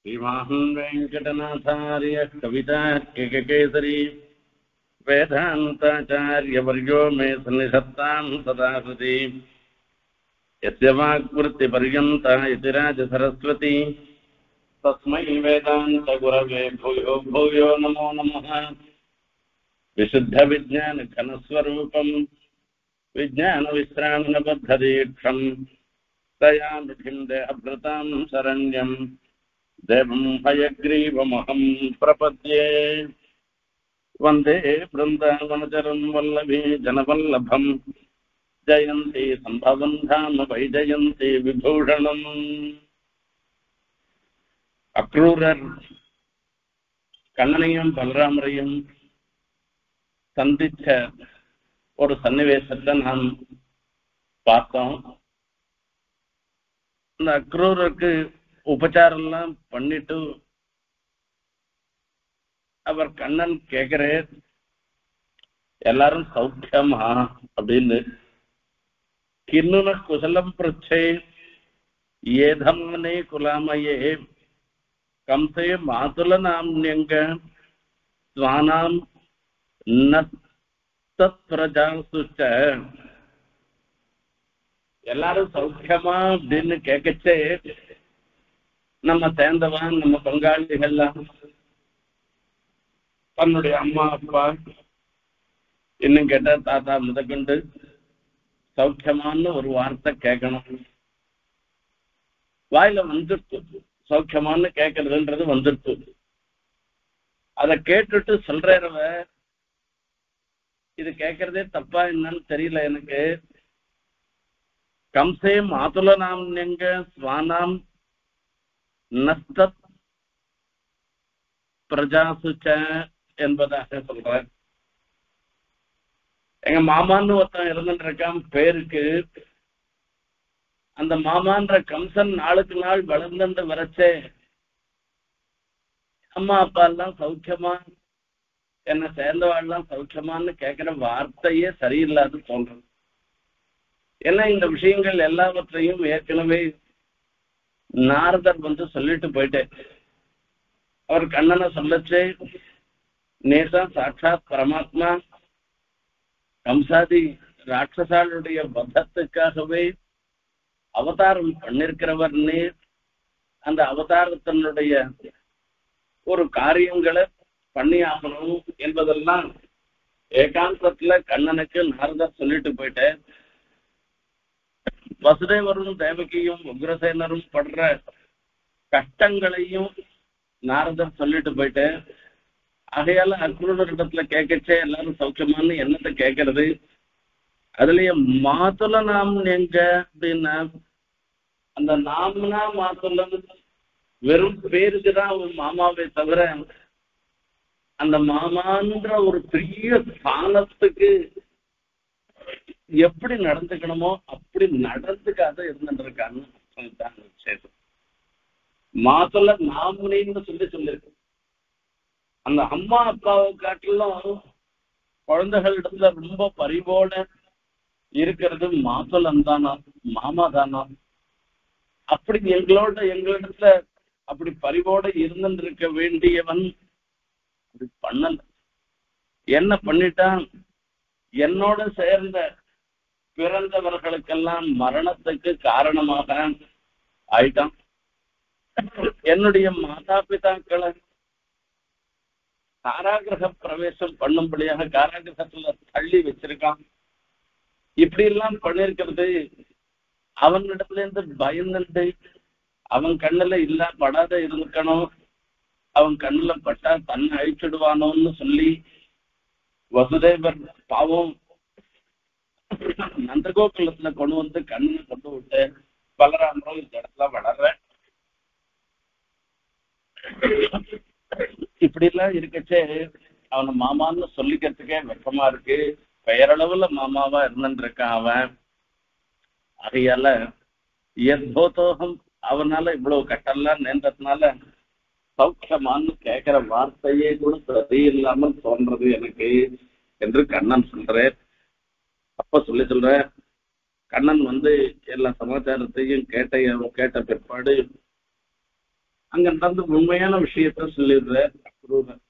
श्रीमान् वेङ्कटनाथार्य कवितार्किककेसरी वेदान्ताचार्यवर्यो मे सन्निधत्ताम् सदा हृदि यस्य वाक्वृत्तिपर्यन्ता यतिराजसरस्वती तस्मै वेदान्तगुरवे भूयो भूयो नमो नमः। विशुद्धविज्ञानघनस्वरूपम् विज्ञानविश्रामणबद्धदीक्षम् दयानिधिम् देहभृताम् शरण्यम्। देवम् हयग्रीवमहम् प्रपद्ये वन्दे बृन्दावनचरम् वल्लभी जनवल्लभम् ஜெயந்தி சம்பவம் தாம வைஜயந்தி விபூஷணம் அக்ரூரர் கண்ணனையும் பலராமரையும் சந்திச்ச ஒரு சன்னிவேசத்தை நாம் பார்த்தோம் அந்த அக்ரூருக்கு உபச்சாரம் எல்லாம் பண்ணிட்டு அவர் கண்ணன் கேக்குறார் எல்லாரும் சௌக்கியமா அப்படின்னு. கிண்ணுன குசலம் பிருச்சே ஏதம்னே குலாமயே கம்சே மாதுல நாம்யங்க ஸ்வானாம் நத் பிரஜாசுச்ச. எல்லாரும் சௌக்கியமா அப்படின்னு கேட்கச்சே நம்ம சேர்ந்தவன் நம்ம பங்காளிகள்லாம் தன்னுடைய அம்மா அப்பா இன்னும் கேட்டா தாத்தா முதற்கொண்டு சௌக்கியமான்னு ஒரு வார்த்தை கேட்கணும். வாயில வந்துடுச்சு சௌக்கியமான்னு கேட்கறதுன்றது வந்துடுச்சு அதை கேட்டுட்டு சொல்றவ இது கேட்கறதே தப்பா என்னன்னு தெரியல எனக்கு. கம்சே மாதுல நாம் எங்க ஸ்வானாம் நஸ்தத் பிரஜாசுச்ச என்பதாக சொல்ற எங்க மாமான்னு ஒருத்தன் இருந்துட்டு இருக்கான் பேருக்கு. அந்த மாமான்ற கம்சன் நாளுக்கு நாள் வளர்ந்த வரச்சே. அம்மா அப்பா எல்லாம் சௌக்கியமா? என்ன சேர்ந்தவாள்லாம் சௌக்கியமான்னு கேட்கிற வார்த்தையே சரியில்லாது தோன்றது ஏன்னா இந்த விஷயங்கள் எல்லாவற்றையும் ஏற்கனவே நாரதர் வந்து சொல்லிட்டு போயிட்டேன் அவர் கண்ணனை சொல்லச்சு நேசா சாட்சாத் பரமாத்மா கம்சாதி ராட்சசாளுடைய வதத்துக்காகவே அவதாரம் பண்ணிருக்கிறவர் நீர். அந்த அவதாரத்தினுடைய ஒரு காரியங்களை பண்ணி ஆகணும் என்பதெல்லாம் ஏகாந்தத்துல கண்ணனுக்கு நாரதர் சொல்லிட்டு போயிட்டேன் வசுதேவரும் தேவகியும் உக்ரசேனரும் படுற கஷ்டங்களையும் நாரதர் சொல்லிட்டு போயிட்டேன் ஆகையால அக்ரூரரிடத்துல கேட்கச்சே எல்லாரும் சௌக்கியமானு என்னத்தை கேட்கறது. அதுலயே மாத்துல நாம் எங்க அப்படின்னா அந்த நாம்னா மாத்துல வெறும் பேருக்கு தான் ஒரு மாமாவை தவிர அந்த மாமான்ற ஒரு பெரிய ஸ்தானத்துக்கு எப்படி நடந்துக்கணுமோ அப்படி நடந்துக்காத இருந்துருக்கான்னு இருக்கான்னு விசேஷம் மாத்துல நாமுனின்னு சொல்லி சொல்லியிருக்கு அந்த அம்மா அப்பாவை காட்டிலும் குழந்தைகளிடத்துல ரொம்ப பரிவோட இருக்கிறது மாத்தலம் தானா மாமா தானா? அப்படி எங்களோட எங்களிடத்துல அப்படி பரிவோட இருந்திருக்க இருக்க வேண்டியவன் அப்படி பண்ணல. என்ன பண்ணிட்டான்? என்னோட சேர்ந்த பிறந்தவர்களுக்கெல்லாம் மரணத்துக்கு காரணமாக ஆயிட்டான். என்னுடைய மாதா பிதாக்களை காராகிரக பிரவேசம் பண்ணும்படியாக காராகிரகத்துல தள்ளி வச்சிருக்கான். இப்படி எல்லாம் பண்ணிருக்கிறது அவனிடத்துல இருந்து பயந்துட்டு அவன் கண்ணுல இல்ல படாத இருக்கணும் அவன் கண்ணுல பட்டா தன்னை அழிச்சிடுவானோன்னு சொல்லி வசுதேவர் பாவம் நந்தகோகுலத்துல கொண்டு வந்து கண்ணனை கொண்டு விட்டு பலராமரும் இந்த இடத்துல வளர்ற இப்படி எல்லாம் இருக்கச்சே அவனை மாமான்னு சொல்லிக்கிறதுக்கே வெப்பமா இருக்கு. பெயரளவுல மாமாவா இருந்துட்டு இருக்கான் அவன். ஆகையால எத்போதோகம் அவனால இவ்வளவு கட்டெல்லாம் நின்றதுனால சௌக்கியமான்னு கேட்கிற வார்த்தையே கூட சரியில்லாமல் தோன்றது எனக்கு என்று கண்ணன் சொல்றேன் அப்ப சொல்லி சொல்ற கண்ணன் வந்து எல்லா சமாச்சாரத்தையும் கேட்ட கேட்ட பிற்பாடு அங்க நடந்த உண்மையான விஷயத்த சொல்லிடுற அக்ரூரர்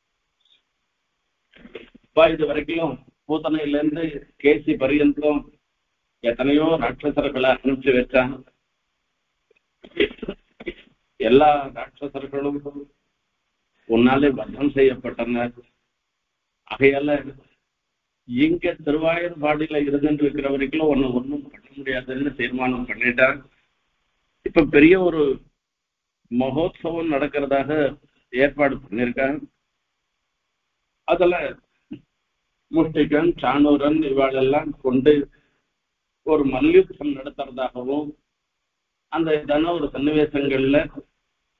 இது வரைக்கும் பூத்தனையில இருந்து கேசி பரியந்தம் எத்தனையோ ராட்சசர்களை அனுப்பிச்சு வச்சான் எல்லா ராட்சசர்களும் உன்னாலே வதம் செய்யப்பட்டனர். ஆகையால இங்க திருவாயூர்பாடியில இருந்துட்டு இருக்கிற வரைக்கும் ஒண்ணும் பண்ண முடியாதுன்னு தீர்மானம் பண்ணிட்டான் இப்ப பெரிய ஒரு மகோத்சவம் நடக்கிறதாக ஏற்பாடு பண்ணியிருக்காங்க அதுல முஷ்டிகன் சாணூரன் இவாளெல்லாம் கொண்டு ஒரு மல்யுத்தம் நடத்துறதாகவும் அந்த இதான ஒரு சன்னிவேசங்கள்ல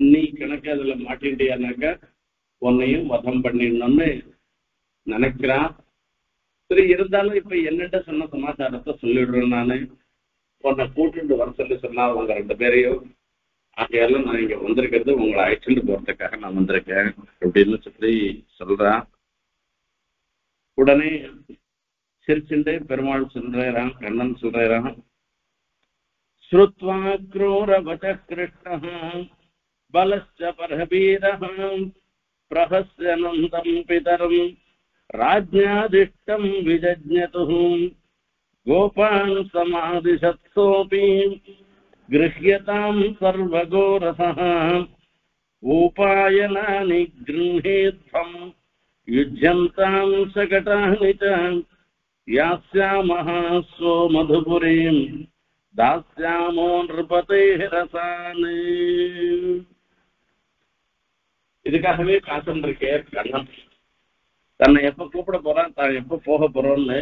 நீ கணக்கு அதுல மாட்டின்றியானாக்க உன்னையும் வதம் பண்ணிடணும்னு நினைக்கிறான் சரி இருந்தாலும் இப்ப என்னட்ட சொன்ன சமாச்சாரத்தை சொல்லிடுறேன் நானு. உன்னை கூட்டிட்டு வர சொல்லி சொன்னா உங்க ரெண்டு பேரையும் ஆகையால நான் இங்க வந்திருக்கிறது உங்களை அழைச்சிட்டு போறதுக்காக நான் வந்திருக்கேன் அப்படின்னு சொல்லி சொல்றான். உடனே சிரிச்சுண்டு பெருமாள் சொல்றான் கண்ணன் சொல்றான் ஸ்ருத்வா குரோரவச கிருஷ்ண பலஸ்ட பரவீரம் பிரகஸ்யனந்தம் பிதரும் राज्ञादिष्टम् विजज्ञतुः गोपान् समादिशत्सोऽपि गृह्यताम् सर्वगोरसः उपायनानि गृह्णेत्थम् युज्यन्ताम् शकटानि च यास्यामः स्वो मधुपुरीम् தாஸ்யாமோ நிருபதே ரசானு இதுக்காகவே காத்துருக்கே கண்ணன் தன்னை எப்ப கூப்பிட போறான் தான் எப்ப போக போறோம்னு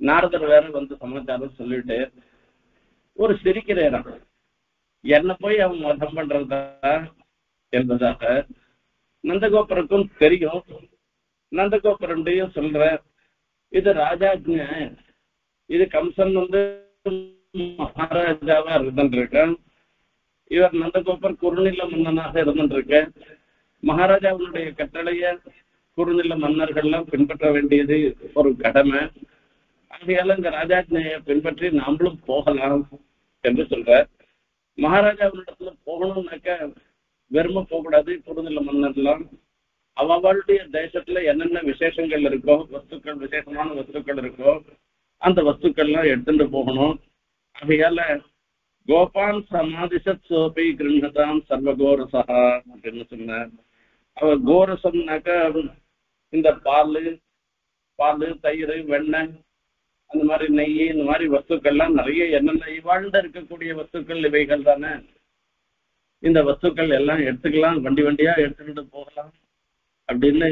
நாரதர் வேற வந்து சமாச்சாரம் சொல்லிட்டு ஒரு சிரிக்கிற இடம். என்ன போய் அவன் மதம் பண்றதா என்பதாக நந்தகோபுரக்கும் தெரியும். நந்தகோபுரண்டையும் சொல்ற இது ராஜாஜ்ஞ இது கம்சன் வந்து மகாராஜாவா இருந்துருக்கேன். இவர் நந்தகோபர் குறுநில மன்னனாக இருந்திருக்க மகாராஜாவுடைய கட்டளைய குறுநில மன்னர்கள்லாம் பின்பற்ற வேண்டியது ஒரு கடமை. ஆகையால இந்த ராஜாஜ்னையை பின்பற்றி நாமளும் போகலாம் என்று சொல்ற மகாராஜாவினிடத்துல போகணும்னாக்க வெறும போகக்கூடாது குறுநில மன்னர்லாம். அவளுடைய தேசத்துல என்னென்ன விசேஷங்கள் இருக்கோ வஸ்துக்கள் விசேஷமான வஸ்துக்கள் இருக்கோ அந்த வஸ்துக்கள்லாம் எடுத்துட்டு போகணும். ஆகையால கோபான் சமாதிசத் சோபி கிருண்ணதாம் சர்வகோரசா அப்படின்னு சொன்னார். அவர் கோரசம்னாக்க இந்த பால் பால் தயிர் வெண்ணெய் அந்த மாதிரி நெய் இந்த மாதிரி வஸ்துக்கள்லாம் நிறைய என்னென்ன இவாழ்ந்த இருக்கக்கூடிய வஸ்துக்கள் இவைகள் தானே. இந்த வஸ்துக்கள் எல்லாம் எடுத்துக்கலாம் வண்டி வண்டியா எடுத்துக்கிட்டு போகலாம். அப்படின்னு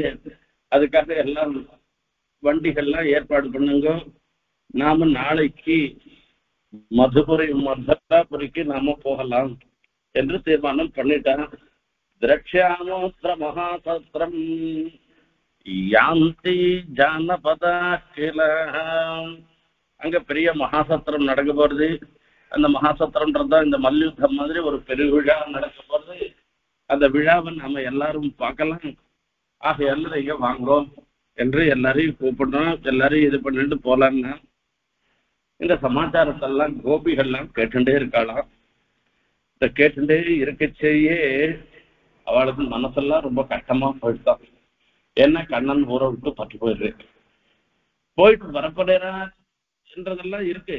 அதுக்காக எல்லாம் வண்டிகள்லாம் ஏற்பாடு பண்ணுங்க. நாம நாளைக்கு மதுபுரி மதுராபுரிக்கு நாம போகலாம் என்று தீர்மானம் பண்ணிட்டான் திரட்சியாமோத்திர மகாசத்திரம் யாந்தி ஜானபதா கில அங்க பெரிய மகாசத்திரம் நடக்க போறது. அந்த மகாசத்திரம்ன்றது தான் இந்த மல்யுத்தம் மாதிரி ஒரு பெரு விழா நடக்க போறது. அந்த விழாவை நாம எல்லாரும் பார்க்கலாம். ஆக எல்லாரும் இங்க வாங்குறோம் என்று எல்லாரையும் கூப்பிடுறோம். எல்லாரையும் இது பண்ணிட்டு போலான்னா இந்த சமாச்சாரத்தெல்லாம் கோபிகள்லாம் கேட்டுட்டே இருக்காளாம். இந்த கேட்டுட்டே இருக்கச்சேயே அவளுக்கு மனசெல்லாம் ரொம்ப கஷ்டமா போயிட்டான் ஏன்னா கண்ணன் ஊரை விட்டு பட்டு போயிடுது. போயிட்டு வரப்போறா என்றதெல்லாம் இருக்கு.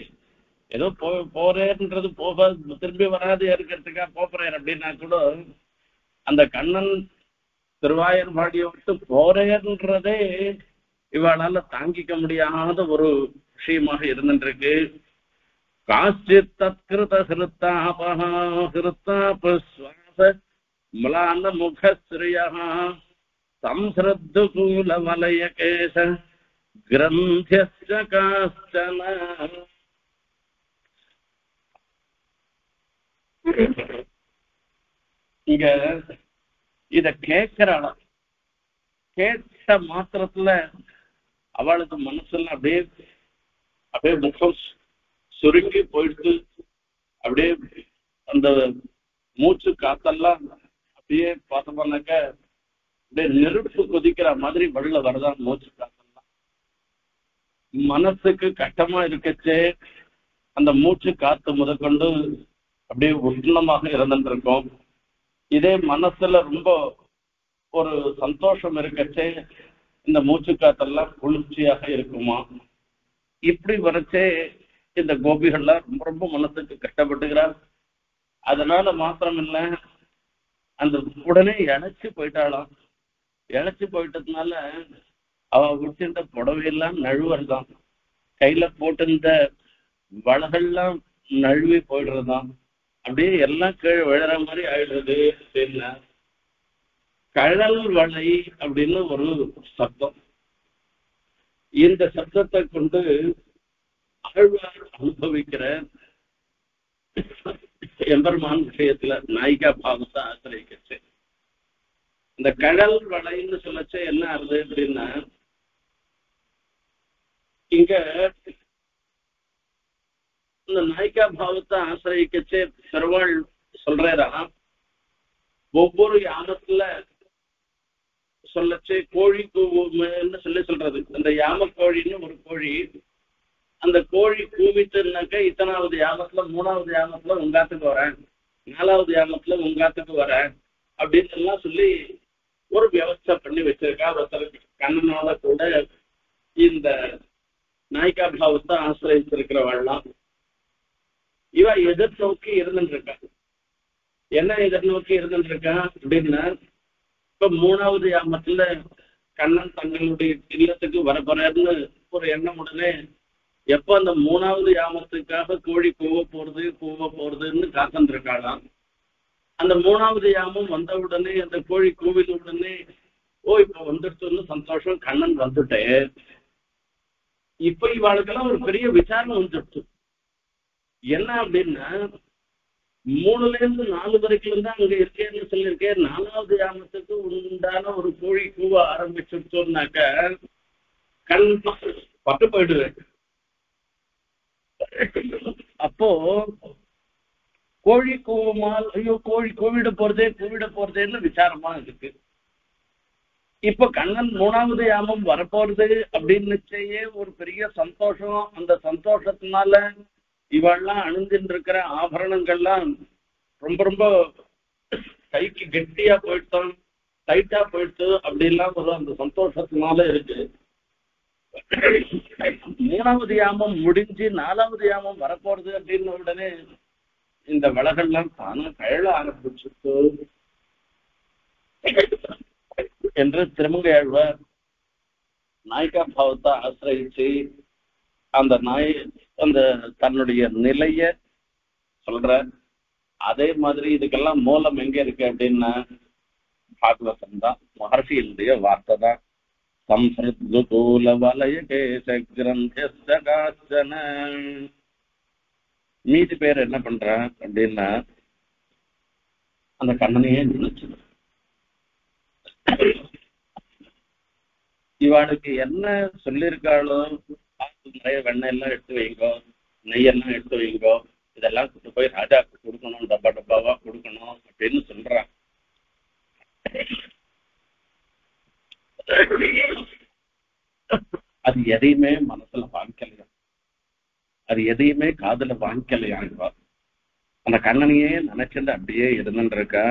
ஏதோ போ போறேன்றது போக திரும்பி வராது இருக்கிறதுக்காக போறேன் அப்படின்னா கூட அந்த கண்ணன் திருவாயூர்பாடியை விட்டு போறேன்றதே இவளால தாங்கிக்க முடியாத ஒரு விஷயமாக இருந்துருக்கு காஷ்டித் தத்கிருத ஹிருத்தாபா ஹிருத்தாப சுவாச மலான முகஸ்ரீயா. संसृद्धकूल वलयकेश ग्रन्थ्यश्च काश्चन இங்க இத கேட்கிறாள கேட்ட மாத்திரத்துல அவளுக்கு மனசுல அப்படியே அப்படியே முகம் சுருங்கி போயிடுத்து அப்படியே அந்த மூச்சு காத்தெல்லாம் அப்படியே பார்த்தோம்னாக்க அப்படியே நெருப்பு கொதிக்கிற மாதிரி வெள்ள வரதான் மூச்சு காத்தெல்லாம் மனசுக்கு கட்டமா இருக்கச்சே அந்த மூச்சு காத்து முதற்கொண்டு அப்படியே உஷ்ணமாக இருந்துருக்கும். இதே மனசுல ரொம்ப ஒரு சந்தோஷம் இருக்கச்சே இந்த மூச்சு காத்தெல்லாம் குளிர்ச்சியாக இருக்குமா? இப்படி வரைச்சே இந்த கோபிகள்லாம் ரொம்ப ரொம்ப மனசுக்கு கஷ்டப்பட்டுக்கிறார். அதனால மாத்திரம் இல்ல அந்த உடனே இழைச்சு போயிட்டாளாம். இழைச்சு போயிட்டதுனால அவ விட்டிருந்த புடவையெல்லாம் நழுவுறதாம். கையில போட்டிருந்த வளகள்லாம் நழுவி போயிடுறதுதான் அப்படியே எல்லாம் கீழே விழுற மாதிரி ஆயிடுறது அப்படின்னா கழல் வளை அப்படின்னு ஒரு சப்தம். இந்த சப்தத்தை கொண்டு ஆழ்வார் அனுபவிக்கிற எம்பெருமான் விஷயத்துல நாயிகா பாவத்தை ஆசிரியச்சு இந்த கடல் வலைன்னு சொல்லச்ச என்ன ஆகுது அப்படின்னா இங்க இந்த நாய்க்கா பாவத்தை ஆசிரியக்கச்சே பெருவாள் சொல்றா ஒவ்வொரு யாமத்துல சொல்லச்சு கோழி கூவுன்னு சொல்லி சொல்றது. அந்த யாம கோழின்னு ஒரு கோழி அந்த கோழி கூவிட்டுனாக்க இத்தனாவது யாமத்துல மூணாவது யாமத்துல உங்காத்துக்கு வரேன் நாலாவது யாமத்துல உங்காத்துக்கு வரேன் அப்படின்னு எல்லாம் சொல்லி ஒரு வியவஸ்தை பண்ணி வச்சிருக்கா ஒருத்தருக்கு கண்ணனோட கூட இந்த நாய்கா பாவத்தை ஆசிரியச்சிருக்கிறவாள்லாம் இவ எதிர்நோக்கி இருந்துருக்கா. என்ன எதிர்நோக்கி இருந்துருக்கா அப்படின்னா இப்ப மூணாவது யாமத்துல கண்ணன் தங்களுடைய இல்லத்துக்கு வரப்போறாருன்னு ஒரு எண்ணம் உடனே எப்ப அந்த மூணாவது யாமத்துக்காக கோழி கூவ போறது கூவ போறதுன்னு காத்திருக்காளாம் இருக்காளாம் அந்த மூணாவது யாமம் வந்த உடனே அந்த கோழி கூவின உடனே ஓ இப்ப வந்துடுச்சுன்னு சந்தோஷம் கண்ணன் வந்துட்டேன் இப்ப இவாளுக்கெல்லாம் ஒரு பெரிய விசாரணை வந்துடுச்சு. என்ன அப்படின்னா மூணுல இருந்து நாலு வரைக்கும் தான் அங்க இருக்கேன்னு சொல்லியிருக்கேன் நாலாவது யாமத்துக்கு உண்டான ஒரு கோழி கூவ ஆரம்பிச்சிருச்சோம்னாக்க கண் பட்டு போயிடுவேன் அப்போ கோழி கூவமால் ஐயோ கோழி கூவிட போறதே கூவிட போறதேன்னு விசாரமா இருக்கு. இப்ப கண்ணன் மூணாவது யாமம் வரப்போறது அப்படின்னு ஒரு பெரிய சந்தோஷம். அந்த சந்தோஷத்தினால இவெல்லாம் அணிஞ்சுட்டு இருக்கிற ஆபரணங்கள்லாம் ரொம்ப ரொம்ப கைக்கு கெட்டியா போயிட்டோம் டைட்டா போயிடுச்சு அப்படிலாம் ஒரு அந்த சந்தோஷத்தினால இருக்கு. மூணாவது யாமம் முடிஞ்சு நாலாவது யாமம் வரப்போறது அப்படின்னு உடனே இந்த வளகள்லாம் தானா கழ ஆரம்பிச்சிருக்கு. என்று திருமங்கையாழ்வார் நாய்கா பாவத்தை ஆசிரியிச்சு அந்த நாய் அந்த தன்னுடைய நிலைய சொல்ற அதே மாதிரி இதுக்கெல்லாம் மூலம் எங்க இருக்கு அப்படின்னா பாகவதம் தான் மகர்ஷியினுடைய வார்த்தை தான். சம்சத் குகூல வலய கேச கிரந்த காசன மீதி பேர் என்ன பண்ற அப்படின்னா அந்த கண்ணனையே நினைச்சு இவாளுக்கு என்ன சொல்லியிருக்காளோ நிறைய வெண்ணெய் எல்லாம் எடுத்து வைங்கோ நெய்யெல்லாம் எடுத்து வைங்கோ இதெல்லாம் கொண்டு போய் ராஜாவுக்கு கொடுக்கணும் டப்பா டப்பாவா கொடுக்கணும் அப்படின்னு சொல்றான். அது எதையுமே மனசுல வாங்கிக்கலையா அது எதையுமே காதுல வாங்கிக்கலையா அந்த கண்ணனையே நினைச்சது அப்படியே இருந்துட்டு இருக்கா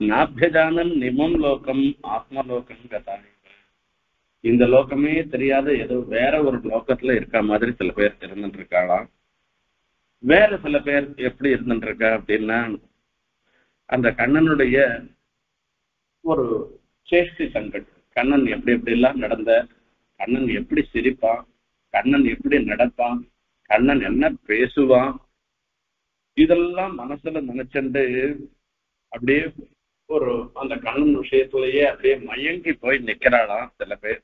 நாபியஜானன் நிமம் லோகம் ஆத்மலோகம் கதானி இந்த லோகமே தெரியாத ஏதோ வேற ஒரு லோகத்துல இருக்க மாதிரி சில பேர் இருந்துட்டு இருக்காளாம் வேற சில பேர் எப்படி இருந்துட்டு இருக்கா அப்படின்னா அந்த கண்ணனுடைய ஒரு சேஷ்டி சங்கட் கண்ணன் எப்படி எப்படி எல்லாம் நடந்த? கண்ணன் எப்படி சிரிப்பான்? கண்ணன் எப்படி நடப்பான்? கண்ணன் என்ன பேசுவான் இதெல்லாம் மனசுல நினைச்சுண்டு அப்படியே ஒரு அந்த கண்ணன் விஷயத்திலேயே அப்படியே மயங்கி போய் நிக்கிறாளாம் சில பேர்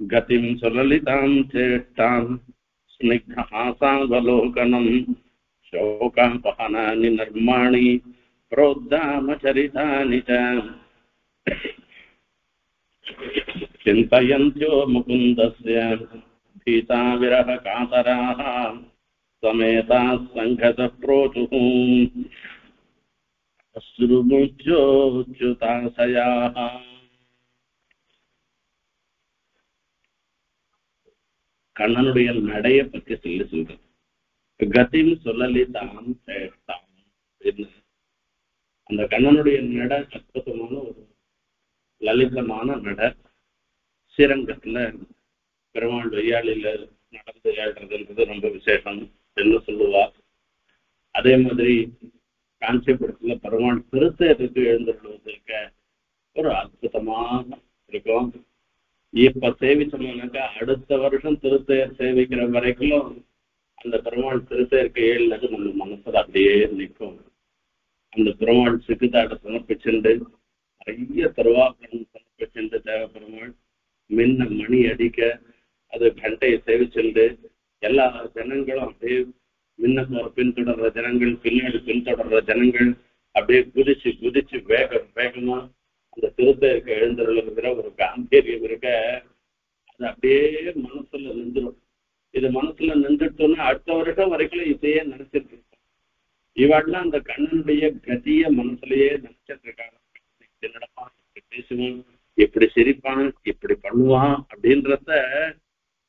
கதிம் சுலலிதாம் சேஷ்டாம் ஸ்னிக்தாசாவலோகனம் शोकापहनानि निर्माणि प्रोद्धामचरितानि च चिन्तयन्त्यो मुकुन्दस्य भीता विरहकातराः समेताः सङ्घतः प्रोचुः अश्रुमुच्योच्युताशयाः கண்ணனுடைய நடைய பத்தி சொல்லி சொல்றது கதிம் சொல்லலி தாம் சேஷ்டாம் அப்படின்னு அந்த கண்ணனுடைய நட அற்புதமான ஒரு லலிதமான நட ஸ்ரீரங்கத்துல பெருமாள் வெய்யாளில நடந்து ஏழுறதுன்றது ரொம்ப விசேஷம். என்ன சொல்லுவா? அதே மாதிரி காஞ்சிபுரத்துல பெருமாள் திருத்தேருக்கு எழுந்துள்ளதுக்க ஒரு அற்புதமாக இருக்கும் இப்ப சேவிச்சோம்னாக்கா அடுத்த வருஷம் திருத்தேர் சேவிக்கிற வரைக்கும் அந்த பெருமாள் திருத்தேருக்கு ஏழுனது நம்ம மனசுல அப்படியே நிற்கும். அந்த பெருமாள் சிக்குதாட சமர்ப்பிச்சுண்டு நிறைய திருவாபரணம் சமர்ப்பிச்சுண்டு தேவ பெருமாள் மின்ன மணி அடிக்க அது கண்டையை சேவிச்சுண்டு எல்லா ஜனங்களும் அப்படியே மின்ன பின்தொடர்ற ஜனங்கள் பின்னாடி பின்தொடர்ற ஜனங்கள் அப்படியே குதிச்சு குதிச்சு வேகம் வேகமா அந்த திருத்தருக்கு எழுந்துருக்கிற ஒரு காம்பீரியம் இருக்க அது அப்படியே மனசுல நின்றுடும். இது மனசுல நின்றுட்டோம்னா அடுத்த வருஷம் வரைக்கும் இதையே நினைச்சிட்டு இருக்கோம் இவாள்லாம் அந்த கண்ணனுடைய கதிய மனசுலயே நினைச்சிட்டு இருக்காங்க. என்னடப்பா இப்படி பேசுவான் இப்படி சிரிப்பான் இப்படி பண்ணுவான் அப்படின்றத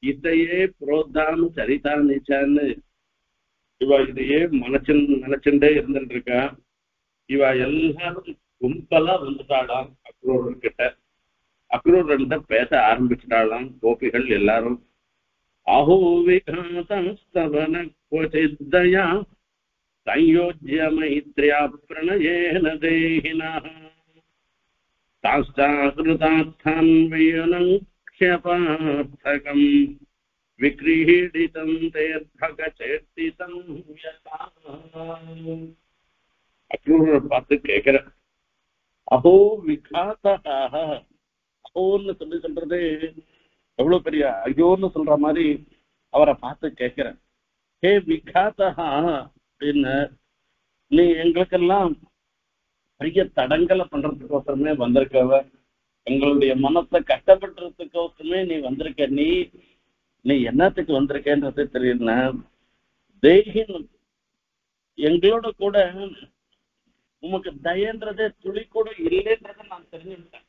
இதையே புரோதாம் சரிதா நீச்சான்னு இவ இதையே மனச்சு நினைச்சுட்டே இருந்துட்டு இருக்கா இவ எல்லாரும் கும்பலா வந்துட்டாளாம் அக்ரூரர் கிட்ட அக்ரூரர்கிட்ட பேச ஆரம்பிச்சிட்டாளாம் கோபிகள் எல்லாரும் அஹோ விகாதஸ்தவன क्वचिद्दया संयोज्य मैत्र्या प्रणयेन देहिनः ताश्चाकृतार्थान्वयनं क्षपार्थकम् विक्रीडितं तेऽर्थकचेर्तितं यथा அக்ரூரர் பார்த்து கேட்கிற அஹோ விகாதா அஹோன்னு சொல்லி சொல்றது எவ்வளவு பெரிய ஐயோன்னு சொல்ற மாதிரி அவரை பார்த்து கேட்கிறேன் ஹே விகாதா அப்படின்னு நீ எங்களுக்கெல்லாம் பெரிய தடங்கலை பண்றதுக்கோசரமே வந்திருக்கவ எங்களுடைய மனசை கட்டப்பட்டுறதுக்கோசமே நீ வந்திருக்க நீ நீ என்னத்துக்கு வந்திருக்கன்றது தெரியல. தேகின் எங்களோட கூட உமக்கு தயன்றதே துளி கூட இல்லைன்றதை நான் தெரிஞ்சுட்டேன்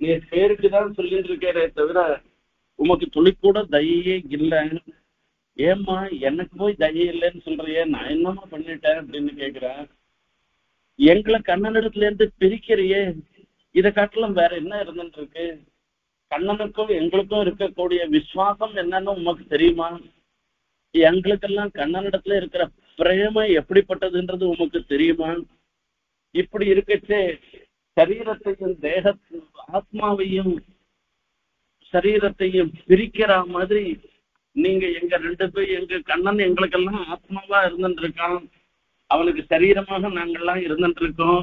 நீ பேருக்கு தான் சொல்லிட்டு இருக்கே தவிர உமக்கு துளி கூட தயையே இல்லை. ஏம்மா எனக்கு போய் தயை இல்லைன்னு சொல்றியே நான் என்னம்மா பண்ணிட்டேன் அப்படின்னு கேக்குறேன் எங்களை கண்ணனிடத்துல இருந்து பிரிக்கிறியே இதை காட்டிலும் வேற என்ன இருந்துட்டு இருக்கு கண்ணனுக்கும் எங்களுக்கும் இருக்கக்கூடிய விசுவாசம் என்னன்னு உமக்கு தெரியுமா? எங்களுக்கெல்லாம் கண்ணனிடத்துல இருக்கிற பிரேம எப்படிப்பட்டதுன்றது உமக்கு தெரியுமா? இப்படி இருக்கச்சே சரீரத்தையும் தேக ஆத்மாவையும் சரீரத்தையும் பிரிக்கிற மாதிரி நீங்க எங்க ரெண்டு பேர் எங்க கண்ணன் எங்களுக்கெல்லாம் ஆத்மாவா இருந்துட்டு இருக்கான் அவனுக்கு சரீரமாக நாங்கெல்லாம் இருந்துட்டு இருக்கோம்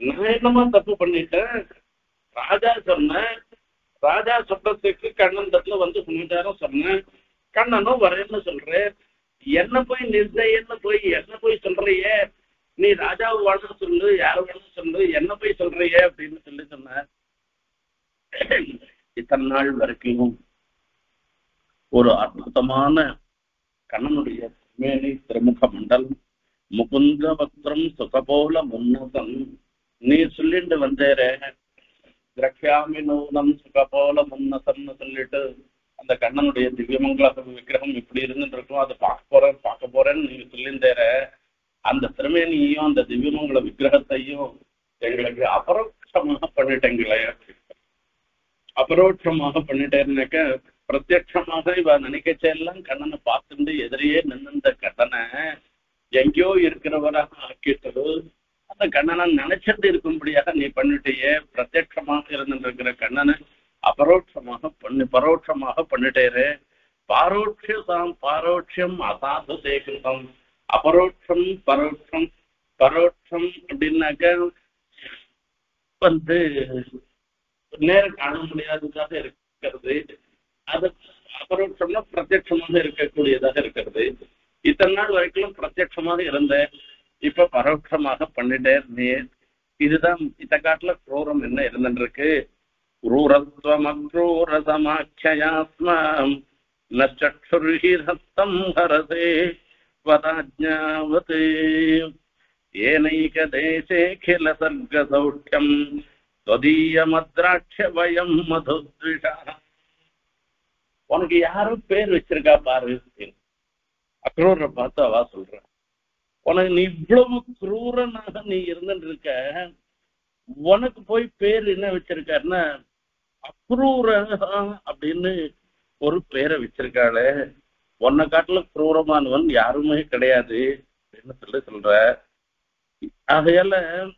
நான் என்னமா தப்பு பண்ணிட்டேன்? ராஜா சொன்னேன். ராஜா சொல்றதுக்கு கண்ணன் தட்டுல வந்து சமாச்சாரம் சொன்னேன். கண்ணனும் வரேன்னு சொல்றேன். என்ன போய் நிர்ணயன்னு போய் என்ன போய் சொல்றியே? நீ ராஜாவை வாழ சொல்லு யார வாழ்ந்து சொல்லு என்ன போய் சொல்றியே அப்படின்னு சொல்லி சொன்ன இத்தனை நாள் வரைக்கும் ஒரு அற்புதமான கண்ணனுடைய மேனி திருமுக மண்டலம் முகுந்த பத்திரம் சுகபோல முன்னதம் நீ சொல்லிட்டு வந்தேர திரக்ஷாமி நூனம் சுகபோல முன்னசம்னு சொல்லிட்டு அந்த கண்ணனுடைய திவ்யமங்கல விக்கிரகம் இப்படி இருந்துட்டு இருக்கும் அதை பார்க்க போறேன் பார்க்க போறேன்னு நீங்க சொல்லியிருந்தேர அந்த திருமேனியையும் அந்த திவ்யமங்கல விக்கிரகத்தையும் எங்களுக்கு அபரோட்சமாக பண்ணிட்டேங்களே அபரோட்சமாக பண்ணிட்டேன்னாக்க பிரத்யட்சமாக இவ நினைக்கச்செல்லாம் கண்ணனை பார்த்துட்டு எதிரியே நின்னுந்த கண்ணனை எங்கேயோ இருக்கிறவராக ஆக்கிட்டு அந்த கண்ணனை நினைச்சிட்டு இருக்கும்படியாக நீ பண்ணிட்டேயே பிரத்யட்சமாக இருந்துருக்கிற இருக்கிற கண்ணனை அபரோட்சமாக பண்ணு பரோட்சமாக பண்ணிட்டேரு பாரோட்சியம் பாரோட்சியம் அசாது சேகிருதம் அபரோட்சம் பரோட்சம் பரோட்சம் அப்படின்னாக்க வந்து நேரம் காண முடியாததாக இருக்கிறது. அது அபரோட்சம்னா பிரத்யட்சமாக இருக்கக்கூடியதாக இருக்கிறது. இத்தனை நாள் வரைக்கும் பிரத்யட்சமாக இருந்தேன். இப்ப பரோட்சமாக பண்ணிட்டே நீ இதுதான் இத்த காட்டுல குரூரம் என்ன இருந்துருக்கு क्रूरत्वम् अक्रूरसमाख्ययास्माम् न चक्षुर्हि हस्तम् हरसे वदाज्ञावते येनैकदेशेऽखिलसर्गसौख्यम् त्वदीयमद्राक्ष्य वयम् मधुद्विषः உனக்கு யாரும் பேர் வச்சிருக்கா பாரு அக்ரூரை பார்த்து அவா சொல்ற உனக்கு நீ இவ்வளவு குரூரனாக நீ இருந்துட்டு இருக்க உனக்கு போய் பேர் என்ன வச்சிருக்காருன்னா அக்ரூர அப்படின்னு ஒரு பேரை வச்சிருக்காளே உன்னை காட்டுல குரூரமானவன் யாருமே கிடையாது அப்படின்னு சொல்லி சொல்ற ஆகையால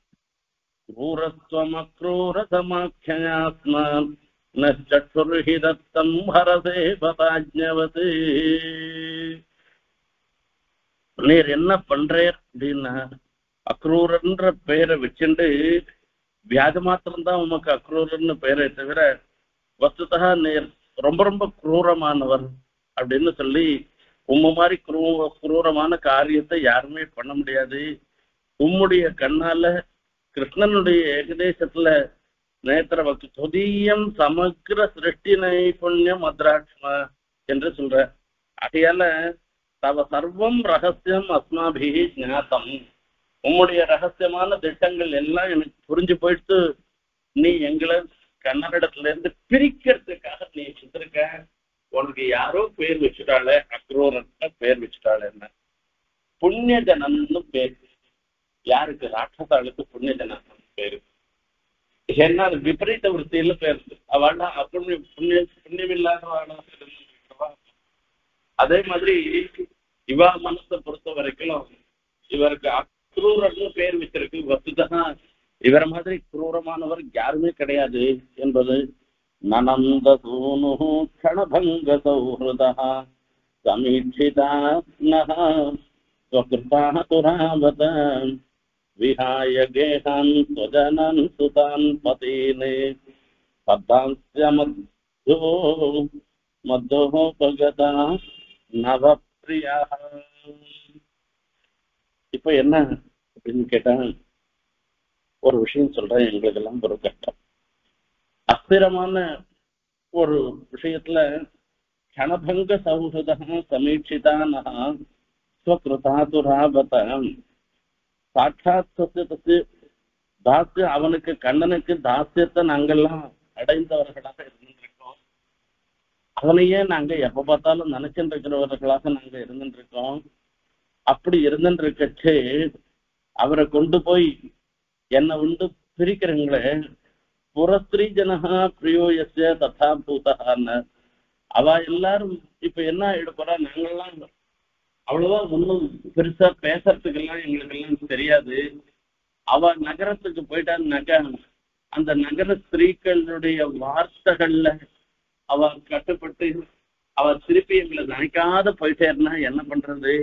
क्रूरत्वम् अक्रूरतमाख्ययात्मान् न चक्षुर्हि दत्तम् हरसे பதாஜ்ஞவத் நீர் என்ன பண்றேர் அப்படின்னா அக்ரூரன்ற பெயரை வச்சுண்டு வியாதி மாத்திரம்தான் உமக்கு அக்ரூரன்னு பெயரை தவிர வஸ்துதா நீர் ரொம்ப ரொம்ப குரூரமானவர் அப்படின்னு சொல்லி உம்ம மாதிரி குரூ குரூரமான காரியத்தை யாருமே பண்ண முடியாது. உம்முடைய கண்ணால கிருஷ்ணனுடைய ஏகதேசத்துல நேத்திர பக்தி தொதியம் சமக்கிர சிருஷ்டி நைபுண்ணியம் அத்ராட்சமா என்று சொல்ற. ஆகையால தவ சர்வம் ரகசியம் அஸ்மாபி ஞாத்தம் உம்முடைய ரகசியமான திட்டங்கள் எல்லாம் எனக்கு புரிஞ்சு போயிட்டு நீ எங்களை கன்னடத்துல இருந்து பிரிக்கிறதுக்காக நீ வச்சிருக்க. உனக்கு யாரோ பேர் வச்சுட்டாளே அக்ரோரன் பேர் வச்சுட்டாளே என்ன? புண்ணிய ஜனன்னு பேர். யாருக்கு? ராட்சசாளுக்கு புண்ணிய ஜனன் பேரு. ஏன்னா அது விபரீத விருத்தியில பேர். அவள் அப்புண்ணிய புண்ணிய புண்ணியம் இல்லாதவாளா அதே மாதிரி இவா மனசை பொறுத்த வரைக்கும் இவருக்கு அக்ரூரன்னு பேர் வச்சிருக்கு. வசுதான் இவர மாதிரி குரூரமானவர் யாருமே கிடையாது என்பது நனந்த சூனு க்ஷணபங்க சௌஹൃദா சமீட்சிதா ஸ்வகிருதா துராவத விஹாய கேகான் ஸ்வஜனன் சுதான் பதீனே பத்தாஸ்ய மத்யோ மத்தோபகதா நவப்பிரியா இப்ப என்ன அப்படின்னு கேட்டா ஒரு விஷயம் சொல்றேன் எங்களுக்கெல்லாம் ஒரு கட்டம் அஸ்திரமான ஒரு விஷயத்துல கணபங்க சௌஹൃദ சமீட்சிதானஹ ஸ்வகிருதாதுராபத சாட்சாத் சத்தியத்துக்கு தாசிய அவனுக்கு கண்ணனுக்கு தாசியத்தை நாங்கெல்லாம் அடைந்தவர்களாக இருந்திருக்கோம் அவனையே நாங்க எப்ப பார்த்தாலும் நினைச்சுட்டு இருக்கிறவர்களாக நாங்க இருந்துட்டு இருக்கோம் அப்படி இருந்துட்டு இருக்கச்சே அவரை கொண்டு போய் என்னை உண்டு பிரிக்கிறீங்களே. புறஸ்திரீ ஜனகா பிரியோ எஸ்ய ததா பூதகான்னு அவ எல்லாரும் இப்ப என்ன ஆயிட நாங்கெல்லாம் அவ்வளவா ஒன்றும் பெருசா பேசுறதுக்கெல்லாம் எங்களுக்கு எல்லாம் தெரியாது. அவ நகரத்துக்கு போயிட்டான்னாக்கா அந்த நகர ஸ்திரீக்களுடைய வார்த்தைகள்ல அவ கட்டுப்பட்டு அவ திருப்பி எங்களை நினைக்காத போயிட்டேன்னா என்ன பண்றது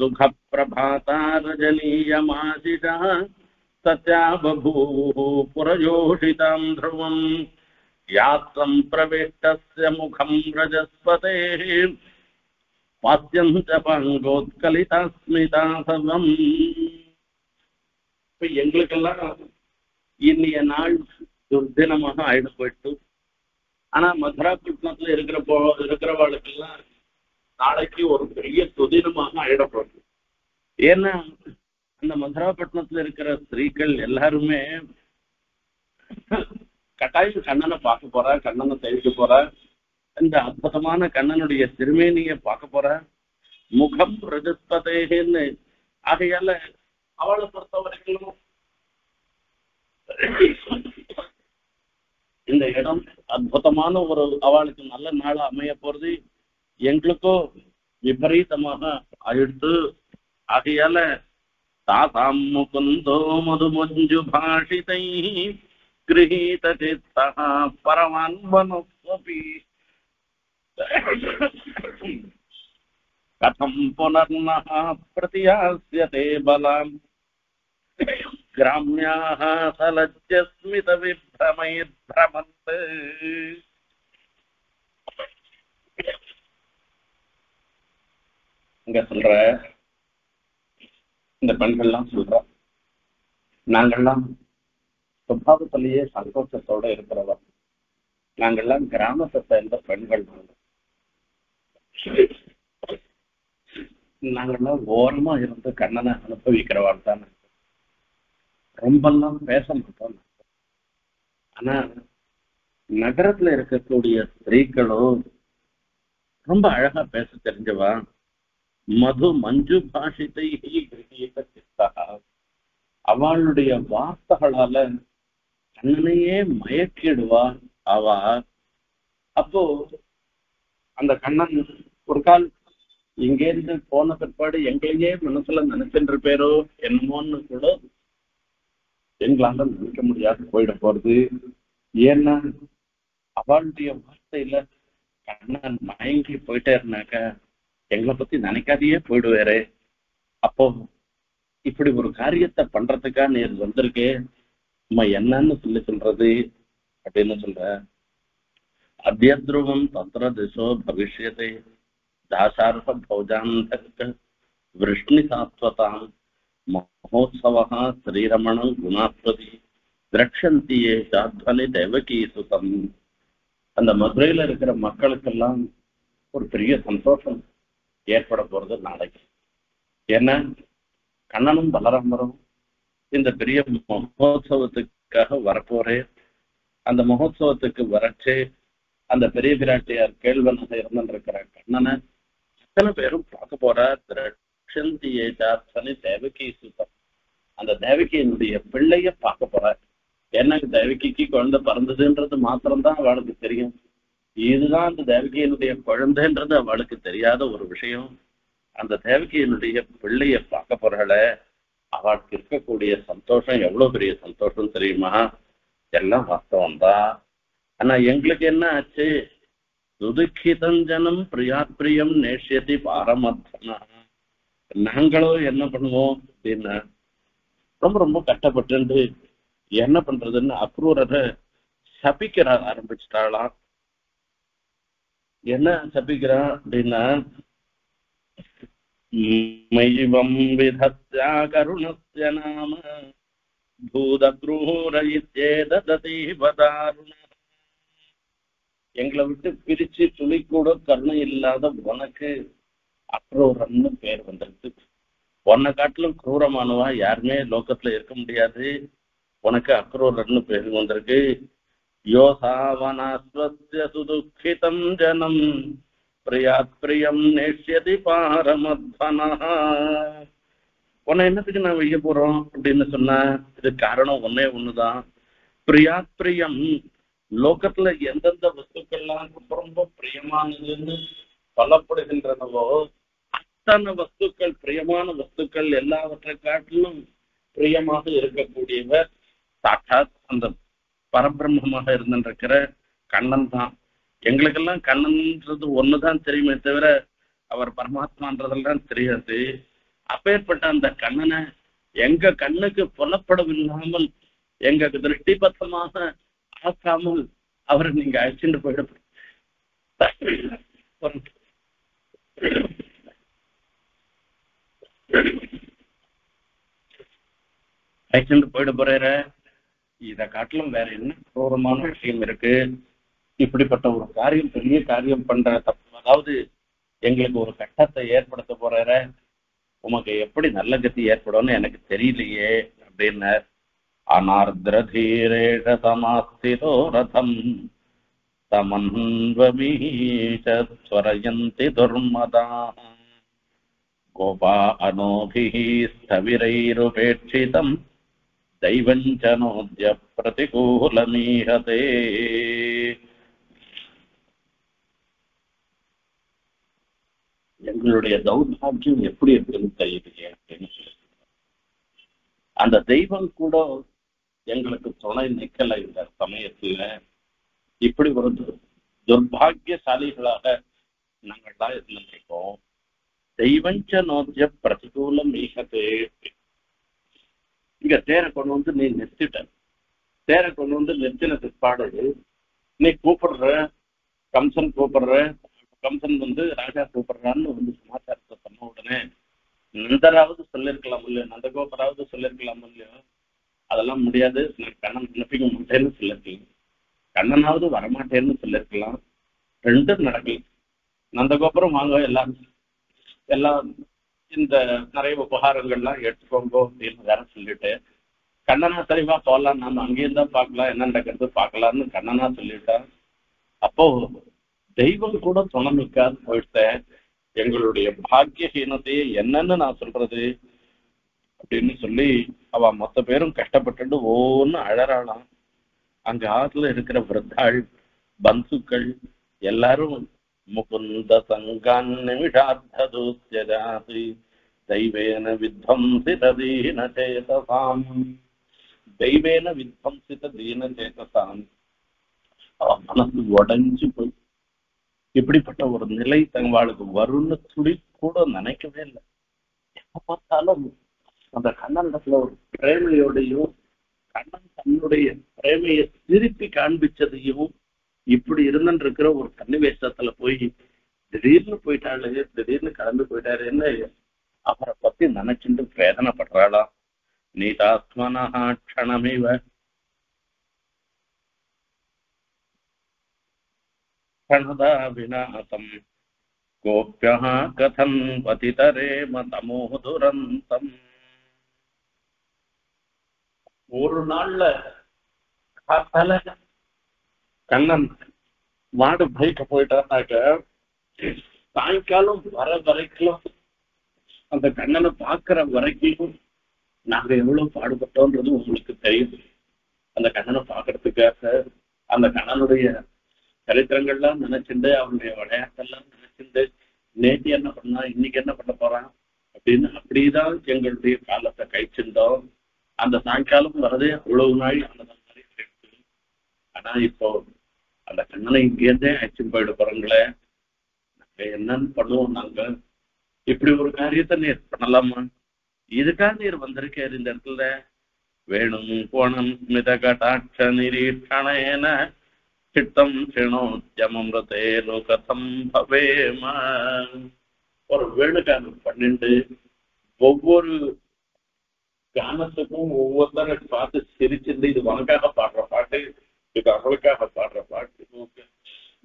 சுக பிரபாதா ரஜனீயமாசிதா சத்யா பபூः புரஜோஷிதாம் ध्रुवम् யாத்திரம் பிரவேஷ்டஸ்ய முகம் ரஜஸ்பதேः பாத்தியஞ்ச பங்கோத்கலிதாஸ்மிதா சர்வம் இப்ப எங்களுக்கெல்லாம் இன்னைய நாள் துர்தினமாக ஆயிடு போயிட்டு ஆனா மதுராபட்டினத்துல இருக்கிற போ இருக்கிறவாளுக்கெல்லாம் நாளைக்கு ஒரு பெரிய சுதினமாக ஆயிடப்படுது ஏன்னா அந்த மதுராபட்டினத்துல இருக்கிற ஸ்திரீகள் எல்லாருமே கட்டாயம் கண்ணனை பார்க்க போறா கண்ணனை தெரிவிக்க போறா. இந்த அற்புதமான கண்ணனுடைய திருமேனிய பார்க்க போறா. முகம் ரஜஸ்பதேன்னு ஆகையால அவளை பொறுத்த வரைக்கும் இந்த இடம் அற்புதமான ஒரு அவளுக்கு நல்ல நாளா அமைய போறது எங்களுக்கோ விபரீதமாக ஆயிடுத்து ஆகையால தாசாம் முகுந்தோ மதுமஞ்சு பாஷிதை गृहीत चित्तः परमान्वनुस्वपि कथं पुनर्नः प्रतियास्यते बलाम् ग्राम्याः सलज्य பிரமையிரமந்து இங்க சொல்ற இந்த பெண்கள்லாம் சொல்ற நாங்கள்லாம் சுபாவத்திலேயே சந்தோஷத்தோட இருக்கிறவர் நாங்கள்லாம் கிராமத்தை சேர்ந்த பெண்கள் நாங்கள்லாம் ஓரமா இருந்து கண்ணனை அனுபவிக்கிறவாள் தான் ரொம்பலாம் பேச மாட்டோம். ஆனா நகரத்துல இருக்கக்கூடிய ஸ்திரீகளும் ரொம்ப அழகா பேச தெரிஞ்சவா? மது மஞ்சு பாஷிதை அவளுடைய வார்த்தைகளால கண்ணனையே மயக்கிடுவா அவ அப்போ அந்த கண்ணன் ஒரு கால் இங்கேருந்து போன பிற்பாடு எங்களையே மனசுல நினைச்சுட்டு இருப்பேரோ என்னமோன்னு கூட எங்களால நினைக்க முடியாது போயிட போறது. ஏன்னா அவளுடைய வார்த்தையில கண்ணன் மயங்கி போயிட்டே இருந்தாக்க எங்களை பத்தி நினைக்காதையே போயிடுவாரு. அப்போ இப்படி ஒரு காரியத்தை பண்றதுக்கா நீ வந்திருக்கே. நம்ம என்னன்னு சொல்லி சொல்றது? அப்படின்னு சொல்ற. அத்தியத்ருவம் தந்திர திசோ பவிஷ்யத்தை தாசார்ப பௌஜாந்தக விஷ்ணி சாத்வதாம். महोत्सवः ஸ்ரீரமணம் குணாஸ்வதி திரக்ஷந்தியே சாத்வனி தேவகி சுதம் அந்த மதுரையில இருக்கிற மக்களுக்கெல்லாம் ஒரு பெரிய சந்தோஷம் ஏற்பட போறது நாளைக்கு. ஏன்னா கண்ணனும் பலராமரும் இந்த பெரிய மகோத்சவத்துக்காக வரப்போறே. அந்த மகோத்சவத்துக்கு வரச்சே அந்த பெரிய பிராட்டியார் கேள்வனாக இருந்திருக்கிற கண்ணனை அத்தனை பேரும் பார்க்க போறார்? திரட்சந்தியே ஜாத்தனி தேவகி சுத்தம் அந்த தேவகியினுடைய பிள்ளைய பார்க்க போறார். ஏன்னா தேவகிக்கு குழந்தை பிறந்ததுன்றது மாத்திரம்தான் அவளுக்கு தெரியும். இதுதான் அந்த தேவகியினுடைய குழந்தைன்றது அவளுக்கு தெரியாத ஒரு விஷயம். அந்த தேவகியினுடைய பிள்ளைய பார்க்க போறாள அவளுக்கு இருக்கக்கூடிய சந்தோஷம் எவ்வளவு பெரிய சந்தோஷம் தெரியுமா? எல்லாம் வாஸ்தவம் தான் ஆனா எங்களுக்கு என்ன ஆச்சு? துதுக்கிதஞ்சனம் பிரியாத் பிரியம் நேஷ்யதி பாரமத்தனா நாங்களும் என்ன பண்ணுவோம் அப்படின்னா ரொம்ப ரொம்ப கஷ்டப்பட்டு என்ன பண்றதுன்னு அக்ரூரரை சபிக்கிற ஆரம்பிச்சிட்டாளாம். என்ன சபிக்கிறான் அப்படின்னா மைவம் விதத்யா கருணஸ்ய நாம பூதக்ரூர இத்தேததீபதாருண எங்களை விட்டு பிரிச்சு துளி கூட கருணை இல்லாத உனக்கு அக்ரூரன்னு பேர் வந்திருக்கு. உன்னை காட்டிலும் குரூரமானவா யாருமே லோகத்துல இருக்க முடியாது. உனக்கு அக்ரூரன்னு பேர் வந்திருக்கு. யோசாவனாஸ்வஸ்ய சுதுக்கிதம் ஜனம். பிரியாத் பிரியம் நேஷ்யதி பாரமத்வனா உன்னை என்னத்துக்கு நான் வைக்க போறோம் அப்படின்னு சொன்னா இது காரணம் ஒன்னே ஒண்ணுதான். பிரியாத் பிரியம். லோகத்துல எந்தெந்த வஸ்துக்கள்லாம் ரொம்ப ரொம்ப பிரியமானதுன்னு சொல்லப்படுகின்றனவோ அத்தனை வஸ்துக்கள் பிரியமான வஸ்துக்கள் எல்லாவற்றை காட்டிலும் பிரியமாக இருக்கக்கூடியவர் சாட்சாத் அந்த பரபிரம்மமாக இருந்திருக்கிற கண்ணன் தான். எங்களுக்கெல்லாம் கண்ணன்ன்றது ஒண்ணுதான் தெரியுமே தவிர அவர் பரமாத்மான்றதெல்லாம் தெரியாது. அப்பேற்பட்ட அந்த கண்ணனை எங்க கண்ணுக்கு புலப்படவில்லாமல் எங்க திருஷ்டிபத்தமாக ஆக்காமல் அவரை நீங்க அழைச்சிட்டு போயிட அழைச்சிட்டு போயிட போறாரு இதை காட்டிலும் வேற என்ன கோரமான விஷயம் இருக்கு? இப்படிப்பட்ட ஒரு காரியம் பெரிய காரியம் பண்ற தப்பு அதாவது எங்களுக்கு ஒரு கட்டத்தை ஏற்படுத்த போறார உமக்கு எப்படி நல்ல கத்தி ஏற்படும்னு எனக்கு தெரியலையே அப்படின்னார். அனார்திரதீரேஷ சமாஸ்திதோ ரதம். தமன்வமீச்சரயந்தி துர்மதா கோபா அனோபிः ஸ்தவிரைருபேட்சிதம் दैवञ्चनोद्य प्रतिकूलमीहते எங்களுடைய தௌர்பாகியம் எப்படி இருக்குன்னு தெரியலையே அப்படின்னு சொல்லி அந்த தெய்வம் கூட எங்களுக்கு துணை நிக்கல இந்த சமயத்துல இப்படி ஒரு துர்- துர்பாக்கியசாலிகளாக நாங்கள்லாம் இருந்திருக்கோம் தெய்வஞ்ச நோத்திய பிரதிகூலம் ஈகத்தே இங்க தேரை கொண்டு வந்து நீ நிறுத்திட்ட. தேரை கொண்டு வந்து நிறுத்தின பிற்பாடு நீ கூப்பிடுற கம்சன் கூப்பிடுற கம்சன் வந்து ராஜா கூப்பிடுறான்னு வந்து சமாச்சாரத்தை சொன்ன உடனே நந்தராவது சொல்லிருக்கலாம் இல்லையோ? நந்தகோபராவது சொல்லிருக்கலாம் இல்லையோ? அதெல்லாம் முடியாது. நான் கண்ணன் நினைப்பிக்க மாட்டேன்னு சொல்லிருக்கலாம். கண்ணனாவது வரமாட்டேன்னு சொல்லிருக்கலாம். ரெண்டும் நடக்கல. நந்தகோபுரம் வாங்க எல்லாரும் எல்லாம் இந்த நிறைய உபகாரங்கள்லாம் எடுத்துக்கோங்க அப்படின்னு வேற சொல்லிட்டு கண்ணனா சரிவா போகலாம் நம்ம அங்கேயும் தான் பார்க்கலாம். என்ன நடக்கிறது பார்க்கலாம்னு கண்ணனா சொல்லிட்டா அப்போ தெய்வம் கூட துணை நிற்காது போயிட்டேன் எங்களுடைய பாக்கியஹீனத்தையே என்னன்னு நான் சொல்றது அப்படின்னு சொல்லி அவ மொத்த பேரும் கஷ்டப்பட்டுட்டு ஒன்னு அழறாளாம். அங்க ஆற்றுல இருக்கிற விரத்தாள் பந்துக்கள் எல்லாரும் முகுந்த दैवेन विध्वंसितदीनचेतसाम्। தெய்வேன வித்வம்சித தீன சேதசாம் அவன் தீன மனசு உடஞ்சு போய் இப்படிப்பட்ட ஒரு நிலை தங்களுக்கு வரும்னு துளி கூட நினைக்கவே இல்லை எப்ப பார்த்தாலும் அந்த கண்ணன் ஒரு பிரேமையோடையும் கண்ணன் தன்னுடைய பிரேமையை திருப்பி காண்பிச்சதையும் இப்படி இருந்துட்டு இருக்கிற ஒரு கன்னிவேஷத்துல போய் திடீர்னு போயிட்டாளு திடீர்னு கிளம்பி போயிட்டாருன்னு அவரை பத்தி நினைச்சுட்டு வேதனைப்படுறாளா நீதாத்மனா க்ஷணமிவ क्षणदा विनाशम् गोप्यः कथम् पतितरेम तमो दुरन्तम् ஒரு நாள்ல காத்தால கண்ணன் மாடு பைக்க போயிட்டாருனாக்க சாயங்காலம் வர வரைக்கும் அந்த கண்ணனை பார்க்கிற வரைக்கும் நாங்க எவ்வளவு பாடுபட்டோன்றது உங்களுக்கு தெரியும். அந்த கண்ணனை பார்க்கறதுக்காக அந்த கண்ணனுடைய சரித்திரங்கள்லாம் நினைச்சுண்டு அவனுடைய விளையாட்டெல்லாம் நினைச்சுண்டு நேற்று என்ன பண்ணா இன்னைக்கு என்ன பண்ண போறான்? அப்படின்னு அப்படிதான் எங்களுடைய காலத்தை கழிச்சிருந்தோம் அந்த சாயங்காலம் வரதே அவ்வளவு நாள் அந்த மாதிரி ஆனா இப்போ அந்த கண்ணனை இங்கேருந்தே அழைச்சிட்டு போயிட போறங்களே என்னன்னு பண்ணுவோம் நாங்க. இப்படி ஒரு காரியத்தை நீர் பண்ணலாமா? இதுக்காக நீர் வந்திருக்காரு இந்த இடத்துல. வேணும் போனம் மிதகடாட்ச நிரீட்சணேன சித்தம் சிணோத்யமமிருதேனு கதம் பவேம. ஒரு வேணுகானம் பண்ணிண்டு ஒவ்வொரு கானத்துக்கும் ஒவ்வொருத்தரை பார்த்து சிரிச்சிருந்து இது உனக்காக பாடுற பாட்டு. இது அவளுக்காக பாடுற பாட்டு.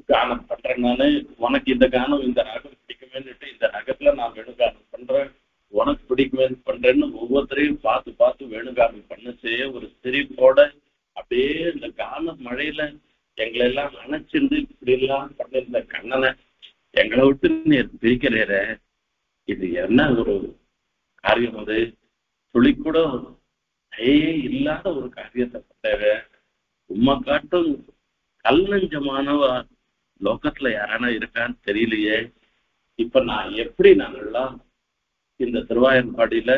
கானம் பண்றேன் நானு. உனக்கு இந்த கானம் இந்த ராகம் பிடிக்குமேன்னுட்டு இந்த ராகத்துல நான் வேணுகானம் பண்றேன். உனக்கு பிடிக்குமே பண்றேன்னு ஒவ்வொருத்தரையும் பார்த்து பார்த்து வேணுகானம் பண்ணுச்சு ஒரு சிரிப்போட அப்படியே இந்த கான மழையில எங்களை எல்லாம் அணைச்சிருந்து இப்படி எல்லாம் பண்ணிருந்த கண்ணனை எங்களை விட்டு நீர் பிரிக்கிறேற இது என்ன ஒரு காரியம் அது? துளி கூட தயே இல்லாத ஒரு காரியத்தை பண்ணவே உம்மை காட்டும் கல் நெஞ்சமானவ லோகத்துல யாரானா இருக்கான்னு தெரியலையே. இப்ப நான் எப்படி நாங்கெல்லாம் இந்த திருவாயன்பாடியில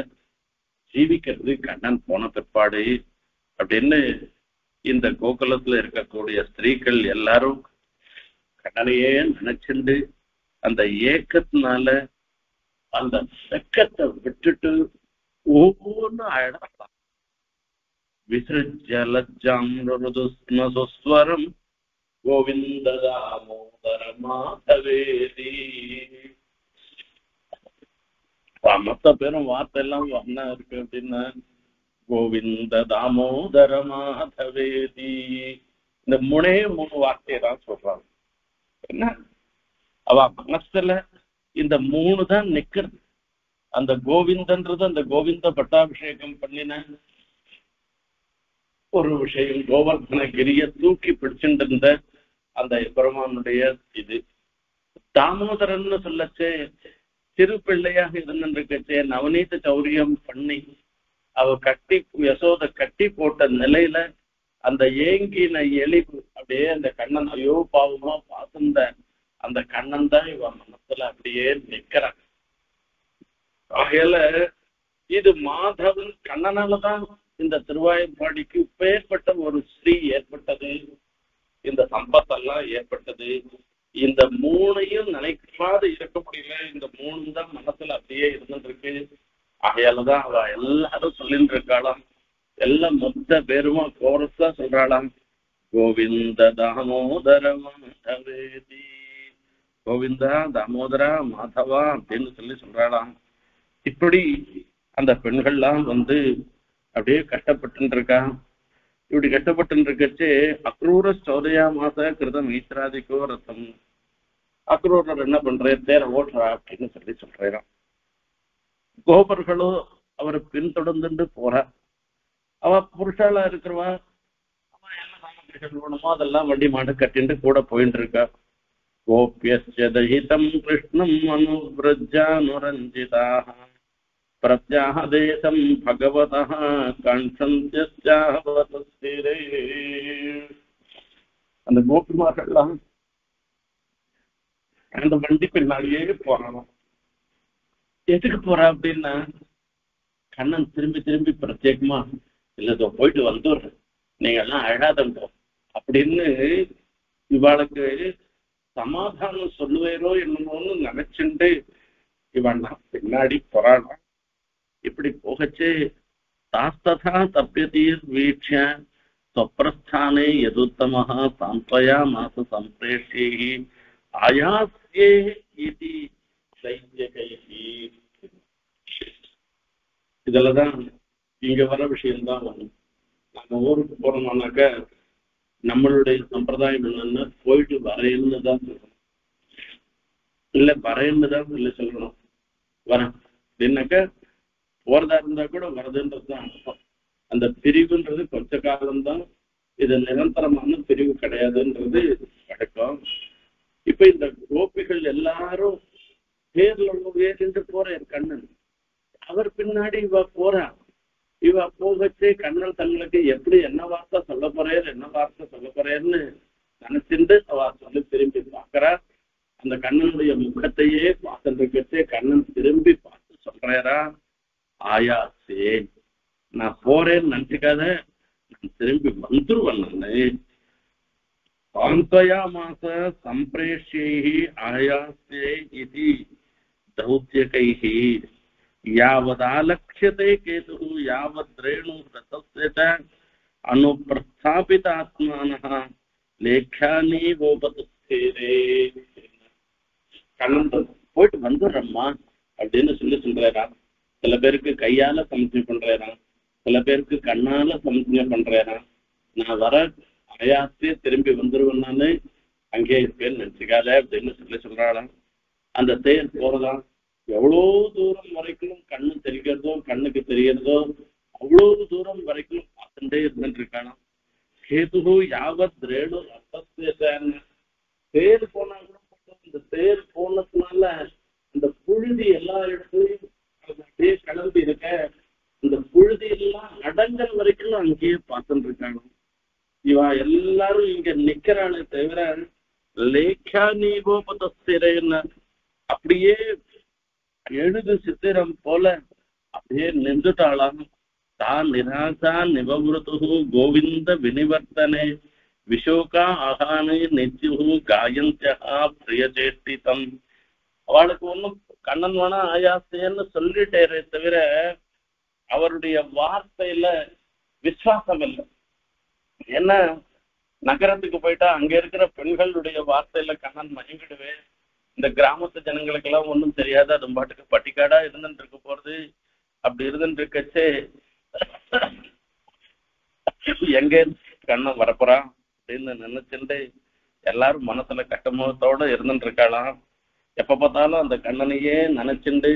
ஜீவிக்கிறது கண்ணன் போன பிற்பாடு அப்படின்னு இந்த கோகுலத்துல இருக்கக்கூடிய ஸ்திரீகள் எல்லாரும் கண்ணனையே நினைச்சுண்டு அந்த ஏக்கத்தினால அந்த வெக்கத்தை விட்டுட்டு ஒவ்வொன்றும் அழகலாம் விசிருஜலஜாம் கோவிந்த தாமோதர மாதவேதி மொத்த பேரும் வார்த்தை எல்லாம் என்ன இருக்கு அப்படின்னா கோவிந்த தாமோதர மாதவேதி இந்த மூணே மூணு வார்த்தையை தான் சொல்றாங்க. என்ன? அவ மனசுல இந்த மூணு தான் நிக்கிறது அந்த கோவிந்தன்றது அந்த கோவிந்த பட்டாபிஷேகம் பண்ணின ஒரு விஷயம் கோவர்தனகிரிய தூக்கி பிடிச்சுட்டு இருந்த அந்த பெருமானுடைய இது. தாமோதரன்னு சொல்லச்சே சிறு பிள்ளையாக இருந்துருக்கச்சே நவநீத சௌரியம் பண்ணி அவ கட்டி யசோத கட்டி போட்ட நிலையில அந்த ஏங்கின எலிவு அப்படியே அந்த கண்ணன் ஐயோ பாவமா பார்த்திருந்த அந்த கண்ணன் தான் இவன் மனத்துல அப்படியே நிக்கிறான் ஆகையில இது மாதவன் கண்ணனாலதான் இந்த திருவாயம்பாடிக்கு பெயர்பட்ட ஒரு ஸ்ரீ ஏற்பட்டது இந்த சம்பத்தெல்லாம் ஏற்பட்டது இந்த மூணையும் நினைக்காத இருக்க முடியல இந்த மூணு தான் மனசுல அப்படியே இருந்துட்டு இருக்கு ஆகையாலதான் அவ எல்லாரும் சொல்லிட்டு இருக்காளாம் எல்லாம் மொத்த பேருமா கோரஸா சொல்றாளாம். கோவிந்த தாமோதர மாதவேதி கோவிந்தா தாமோதரா மாதவா அப்படின்னு சொல்லி சொல்றாளாம். இப்படி அந்த பெண்கள்லாம் வந்து அப்படியே கஷ்டப்பட்டு இருக்கா இப்படி கஷ்டப்பட்டு இருக்கச்சு அக்ரூர சௌதயா மாச கிருதம் ஈஸ்வராதிக்கோ ரத்தம். அக்ரூரர் என்ன பண்றேன் தேர ஓட்டுறா அப்படின்னு சொல்லி சொல்றாராம். கோபர்களோ அவரை பின்தொடர்ந்துட்டு போறா. அவ புருஷாலா இருக்கிறவா? அவ என்ன சாமகிரிகள் வேணுமோ அதெல்லாம் வண்டி மாடு கட்டிட்டு கூட போயிட்டு இருக்கா கோபியஸ்ய தஹிதம் கிருஷ்ணம் அனுவிரஜானுரஞ்சிதாக பிரத்யாக भगवतः பகவதः அந்த கோபிமார்கள்லாம் அந்த வண்டி பின்னாடியே போறாங்க எதுக்கு போறா அப்படின்னா கண்ணன் திரும்பி திரும்பி பிரத்யேகமா இல்ல இதோ போயிட்டு வந்துடுறேன். நீங்க எல்லாம் அழாதங்கோ. அப்படின்னு இவாளுக்கு சமாதானம் சொல்லுவேரோ என்னமோன்னு நினைச்சுண்டு இவன் பின்னாடி போறாளாம் இப்படி போகச்சே தாஸ்ததா தப்பியதீர் வீட்ச ஸ்வப்பிரஸ்தானே எதுத்தமः சாந்த்வயா மாச சம்பிரேஷ்யை ஆயாஸ்யே இது சைத்தியகைஹி இதுலதான் இங்க வர விஷயம்தான் வரும் நம்ம ஊருக்கு போறோம்னாக்க நம்மளுடைய சம்பிரதாயம் என்னன்னா போயிட்டு வரேன்னு தான் சொல்லணும் இல்ல வரேன்னு தான் இல்ல சொல்லணும் வரேன் அப்படின்னாக்க போறதா இருந்தா கூட வரதுன்றது தான் அர்த்தம். அந்த பிரிவுன்றது கொஞ்ச காலம்தான். இது நிரந்தரமான பிரிவு கிடையாதுன்றது வழக்கம். இப்ப இந்த கோபிகள் எல்லாரும் பேர்ல ஏறிண்டு போற என் கண்ணன். அவர் பின்னாடி இவ போறா. இவ போகச்சே கண்ணன் தங்களுக்கு எப்படி என்ன வார்த்தை சொல்ல போறேன் என்ன வார்த்தை சொல்ல போறேன்னு நினைச்சிருந்து அவ சொல்லி திரும்பி பாக்குறா அந்த கண்ணனுடைய முகத்தையே பார்த்துட்டு கண்ணன் திரும்பி பார்த்து சொல்றாரா. ஆயாசே நான் போறேன்னு நினைச்சுக்காத நான் திரும்பி வந்துருவேன் நானு சாந்தயா மாச சம்பிரேஷ்யை ஆயாசே இது दौत्यकैः यावदालक्ष्यते केतुः यावद्रेणु रथस्य च अनुप्रस्थापितात्मानः லேக்கானீவோபதுஸ்தேரே கண்ணன் போயிட்டு வந்துடுறம்மா அப்படின்னு சொல்லி சொல்றாராம் சில பேருக்கு கையால சமர்ப்பணை பண்றேனா சில பேருக்கு கண்ணால சமர்ப்பணை பண்றேனா நான் வர அயாத்தே திரும்பி வந்துருவேன்னு அங்கே இருப்பேன்னு நினைச்சுக்காத அப்படின்னு சொல்லி சொல்றாளாம் அந்த தேர் போறதா எவ்வளோ தூரம் வரைக்கும் கண்ணு தெரிகிறதோ கண்ணுக்கு தெரியறதோ அவ்வளவு தூரம் வரைக்கும் பார்த்துட்டே இருந்துட்டு இருக்கானாம் கேதுகு யாவத் ரேணு ரத்தத்தேசன் தேர் போனா கூட இந்த தேர் போனதுனால இந்த புழுதி எல்லா இடத்துலையும் அப்படியே கிளம்பி இருக்க இந்த புழுதி எல்லாம் அடங்கல் வரைக்கும் அங்கேயே பார்த்துட்டு இருக்காங்க. இவா எல்லாரும் இங்க நிக்கிறானே தவிர லேக்கா நீகோபதஸ்திரேன்னு அப்படியே எழுது சித்திரம் போல அப்படியே நின்றுட்டாளாம். தான் நிராசா நிவமிருத்து கோவிந்த வினிவர்த்தனே விஷோகா அகானே நித்யு காயந்தியா பிரியச்சேஷ்டிதம் அவளுக்கு ஒண்ணும் கண்ணன் வேணா ஆயாசேன்னு சொல்லிட்டேரே தவிர அவருடைய வார்த்தையில விசுவாசம் இல்லை. ஏன்னா நகரத்துக்கு போயிட்டா அங்க இருக்கிற பெண்களுடைய வார்த்தையில கண்ணன் மயங்கிடுவேன் இந்த கிராமத்து ஜனங்களுக்கு எல்லாம் ஒன்றும் தெரியாது. அது பாட்டுக்கு பட்டிக்காடா இருந்துட்டு இருக்க போறது. அப்படி இருந்துட்டு இருக்கச்சே. எங்க கண்ணன் வரப்போறான் அப்படின்னு நினைச்சுட்டு எல்லாரும் மனசுல கட்டமுகத்தோட இருந்துட்டு இருக்காளாம். எப்ப பார்த்தாலும் அந்த கண்ணனையே நினைச்சுண்டு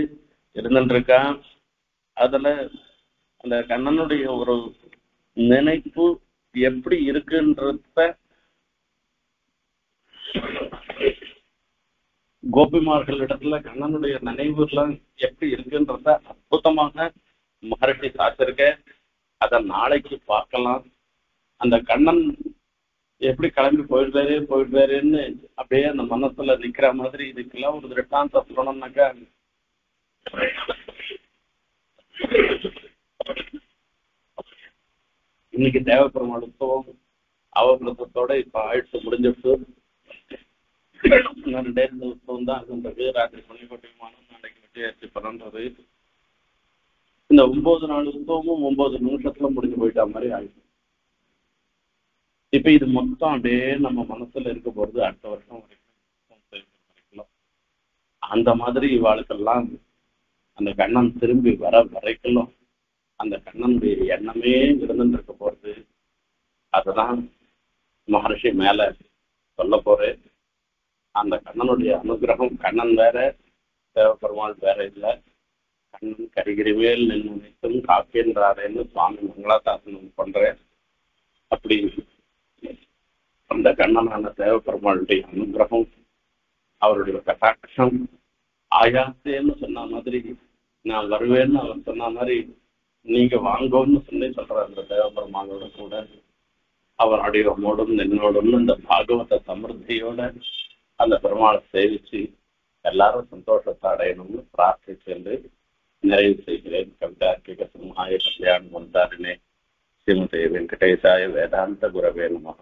இருந்துட்டு இருக்கான் அதுல அந்த கண்ணனுடைய ஒரு நினைப்பு எப்படி இருக்குன்றத கோபிமார்கள் இடத்துல கண்ணனுடைய நினைவுலாம் எப்படி இருக்குன்றத அற்புதமாக மகர்ஷி சாத்திருக்க அதை நாளைக்கு பார்க்கலாம். அந்த கண்ணன் எப்படி கிளம்பி போயிடுறாரு போயிடுறாருன்னு அப்படியே அந்த மனசுல நிக்கிற மாதிரி இதுக்கெல்லாம் ஒரு திருட்டாந்த சொல்லணும்னாக்கா இன்னைக்கு தேவைப்பெருமாள் உற்சவம் அவபிரதத்தோட இப்ப ஆயிடுச்சு முடிஞ்சிட்டு இன்னும் ரெண்டே ரெண்டு உற்சவம் தான் இருந்தது ராத்திரி பள்ளிக்கோட்டை விமானம் நாளைக்கு வெற்றியாச்சு பண்றது இந்த ஒன்பது நாள் உற்சவமும் ஒன்பது நிமிஷத்துல முடிஞ்சு போயிட்டா மாதிரி ஆயிடுச்சு. இப்ப இது மொத்தம் அப்படியே நம்ம மனசுல இருக்க போறது அடுத்த வருஷம் வரைக்கும் அந்த மாதிரி இவாளுக்கெல்லாம் அந்த கண்ணன் திரும்பி வர வரைக்கும் அந்த கண்ணனுடைய எண்ணமே இருந்துட்டு இருக்க போறது. அதுதான் மகர்ஷி மேல சொல்ல போறேன். அந்த கண்ணனுடைய அனுகிரகம் கண்ணன் வேற தேவபெருமாள் வேற இல்லை. கண்ணன் கரிகிரிவேல் நின்று நினைத்தும் காக்கின்றாரேன்னு சுவாமி மங்களாசாசனம் பண்றேன் அப்படி அந்த கண்ணனான தேவபெருமாளுடைய அனுகிரகம் அவருடைய கட்டாட்சம் ஆயாசேன்னு சொன்ன மாதிரி நான் வருவேன்னு அவர் சொன்ன மாதிரி நீங்க வாங்கோன்னு சொல்லி சொல்ற அந்த தேவபெருமானோட கூட. அவர் அடியோடும் நின்னோடும் இந்த பாகவத சமிருத்தியோட அந்த பெருமாளை சேவிச்சு எல்லாரும் சந்தோஷத்தை அடையணும்னு பிரார்த்திச்சு நிறைவு செய்கிறேன். கவிதார்க்கிக சிம்ஹாய கல்யாணம் வந்தாரினே. ஸ்ரீமதே வெங்கடேசாய வேதாந்த குரவே நம.